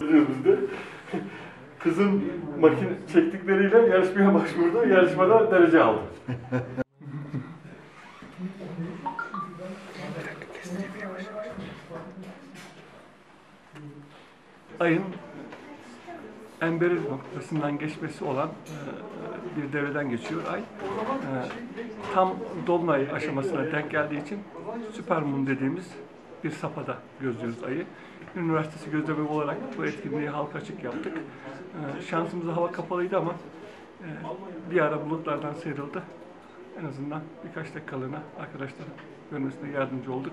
Bizde kızın makine çektikleriyle yarışmaya başvurdu. Yarışmada derece aldı. Ayın emberi noktasından geçmesi olan e, bir devreden geçiyor ay. E, Tam dolunay aşamasına denk geldiği için süpermoon dediğimiz bir safhada gözlüyoruz ayı. Üniversitesi gözlemi olarak bu etkinliği halka açık yaptık. E, hava kapalıydı ama e, bir ara bulutlardan sıyrıldı. En azından birkaç dakikalığına arkadaşların görmesine yardımcı olduk.